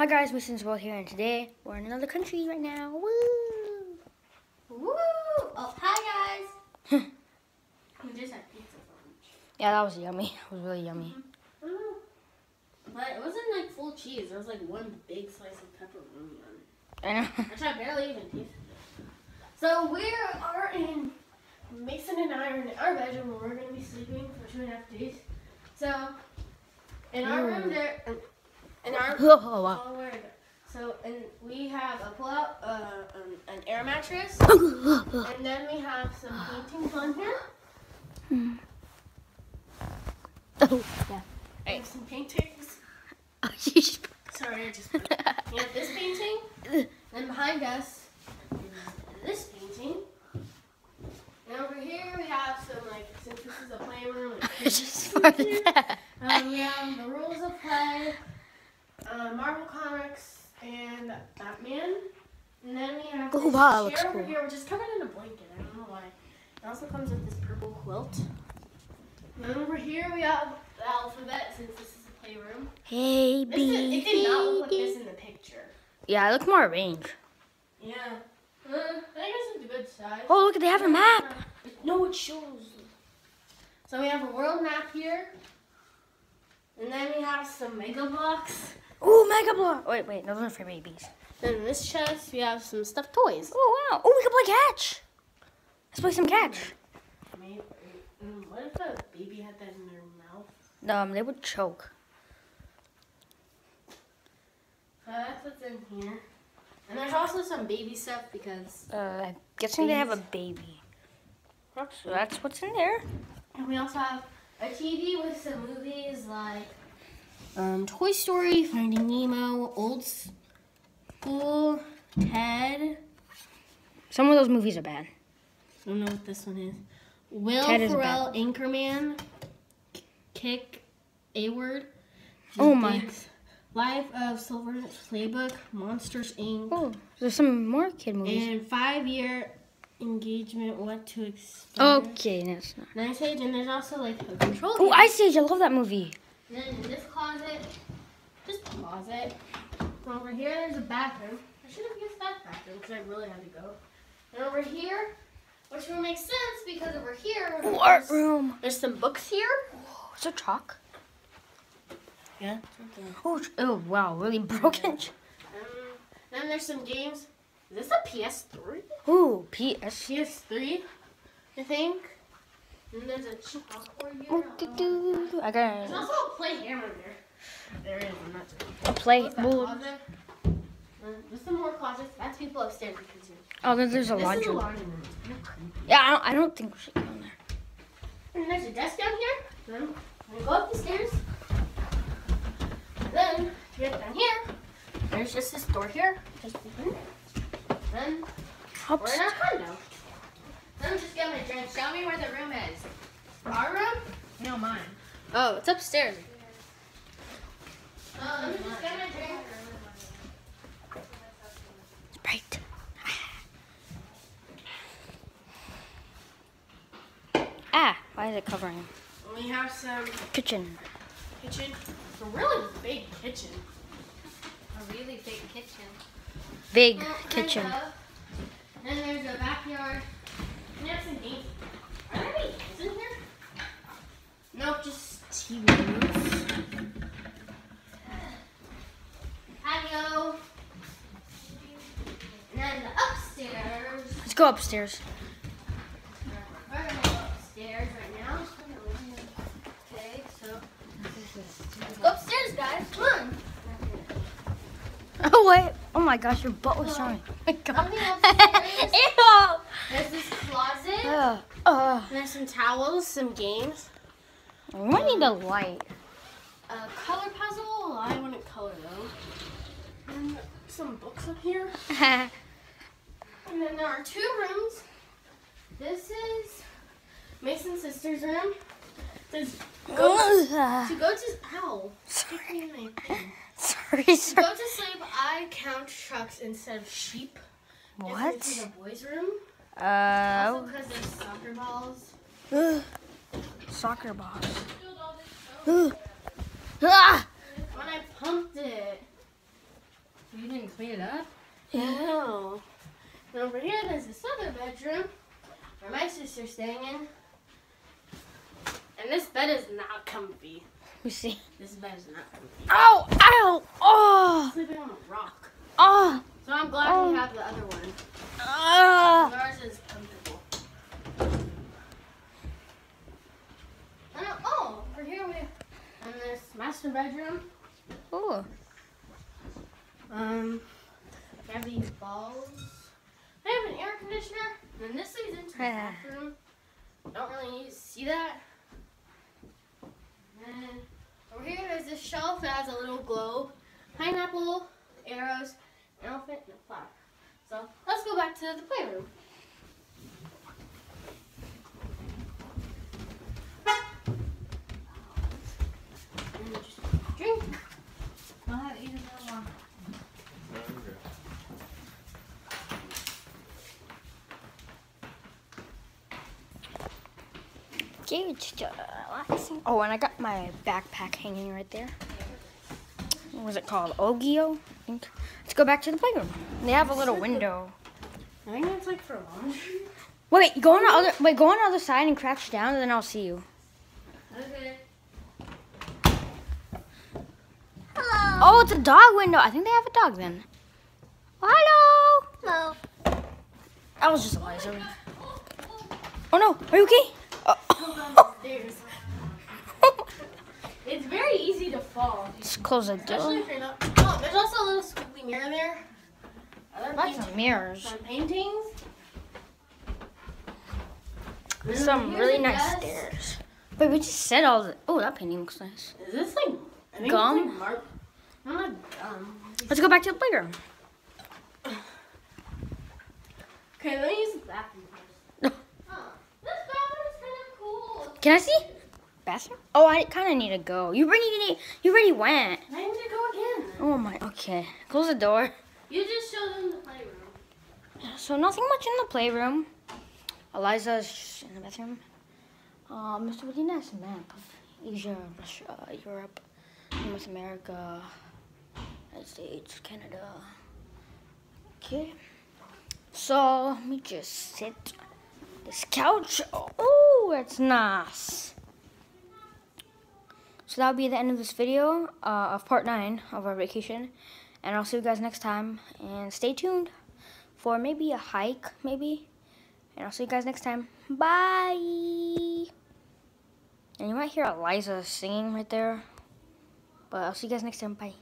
Hi guys, Mason's World here, and today we're in another country right now. Woo! Woo! Oh, hi guys. we just had pizza for lunch. Yeah, that was yummy. It was really yummy. Mm. But it wasn't like full cheese. There was like one big slice of pepperoni on it. I know. Which I barely even tasted. So we are in Mason and I are in our bedroom where we're gonna be sleeping for two and a half days. So in our room there, in our Oh, wow. Where is it? So, and we have a pull-out, uh, um, an air mattress, and then we have some paintings on here. Oh yeah. We have some paintings. Oh, Sorry, I just. we have this painting. Then behind us is this painting. And over here we have some like, since this is a playroom, like, just for that. um, we have the rules of play, uh, Marvel Comics, and Batman. And then we have Oh, this wow, looks chair over cool. here, which is covered in a blanket. I don't know why. It also comes with this purple quilt. And then over here we have the alphabet, since this is a playroom. Hey, This is, it did not look like B. this in the picture. Yeah, I look more arranged. Yeah. Uh, I guess it's a good size. Oh, look, they have a map. No, it shows. So we have a world map here. And then we have some Mega Bloks. Oh, Mega Block. Wait, wait, those are for babies. Then in this chest, we have some stuffed toys. Oh, wow. Oh, we can play catch. Let's play some catch. Maybe, mm, what if a baby had that in their mouth? Um, they would choke. So that's what's in here. And there's also some baby stuff because, Uh, I'm guessing they have a baby. So that's what's in there. and we also have a TV with some movies like um, Toy Story, Finding Nemo, Old School, Ted. Some of those movies are bad. I don't know what this one is. Will Ted is Ferrell, Anchorman, Kick, A Word. Oh my. Life of Silver's Playbook, Monsters Inc. Oh, there's some more kid movies. And five year engagement, what to expect. Okay, that's not. Nice age, and there's also like a control. Oh. Ice Age, I love that movie. And then in this closet, just closet. Over here, there's a bathroom. I should have used that bathroom because I really had to go. And over here, which would make sense because over here, Oh, art there's, room. there's some books here. Oh, is there chalk? Yeah. Oh, oh wow, really broken. ch- Um, then there's some games. Is this a PS3? Ooh, PS. PS3, I think. And there's a chalkboard here. Oh, I do, don't do. I There's got also a play hammer there. There is. I'm not a play. What's Well. Uh, There's some more closets. That's people upstairs. You oh, then there's a This is laundry. a laundry room. It's kinda creepy. Yeah, I don't, I don't think we should go in there. And there's a desk down here. Then we go up the stairs. Then to get down here, there's just this door here. Just open. Then Oops. we're in our condo. Then just get my drink. Show me where the room is. Our room? No, mine. Oh, it's upstairs. Uh, let me just get my drink. Right. Ah, why is it covering? We have some Kitchen. kitchen. It's a really big kitchen. A really big kitchen. Big Well, kitchen. kind of. Then there's a backyard. And there's some games. Are there any games in here? Nope, just TVs. Patio. And then upstairs. Let's go upstairs. We're gonna go upstairs right now. Okay, so let's go upstairs, guys. Come on. Oh wait! Oh my gosh, your butt was showing. Oh my god. Ew! There's this closet. Uh, uh, there's some towels, some games. I need a light. A color puzzle. I wouldn't color though. And some books up here. And then there are two rooms. This is Mason's sister's room. Says go to go to ow. sorry, Give me my pen. sorry, To sorry. go to I count trucks instead of sheep. What? This is the boys' room. Also Uh, because there's soccer balls. ugh. soccer balls. Ugh. Ah! When I pumped it. You didn't clean it up? No. And over here, there's this other bedroom where my sister's staying in. And this bed is not comfy. We see. This bed is not comfy. Ow! Ow! Oh! Sleeping on a rock. Oh! So I'm glad Oh. we have the other one. Ah! Ours is comfortable. And, oh, over here we and this master bedroom. Oh. Um, we have these balls. I have an air conditioner, and then this leads into the bathroom. Don't really need to see that. And over here, there's this shelf that has a little globe, pineapple, arrows, elephant, and a flower. So let's go back to the playroom. And just drink. I'll have eat another one. Okay, just relaxing. Oh, and I got my backpack hanging right there. What was it called? Ogio? I think. Let's go back to the playroom. They have a little window. I think that's like for laundry. Wait, wait, go on the other. Wait, go on the other side and crouch down, and then I'll see you. Okay. Hello. Oh, it's a dog window. I think they have a dog then. Hello. Hello. That was just a laser. Oh no, are you okay? Hold on the stairs. It's very easy to fall. Let's close the Especially door. if you're not. Oh, there's also a little squiggly mirror there. Other Lots of mirrors. some paintings. Some really nice desk. stairs. Wait, we just said all the. Oh, that painting looks nice. Is this like I Gum? Like not gum. Let's go back to the playground. Okay, let me use the bathroom first. Oh, this bathroom's kind of cool. Can I see? Oh, I kind of need to go. You already. You already went. I need to go again. Oh my. Okay. Close the door. You just showed them the playroom. So nothing much in the playroom. Eliza's in the bathroom. Uh, Mr. Medina's map of Asia, Russia, Europe, North America, United States, Canada. Okay. So let me just sit this couch. Oh, it's nice. So that'll be the end of this video uh, of part nine of our vacation, and I'll see you guys next time. And stay tuned for maybe a hike, maybe. And I'll see you guys next time. Bye. And you might hear Eliza singing right there. But I'll see you guys next time. Bye.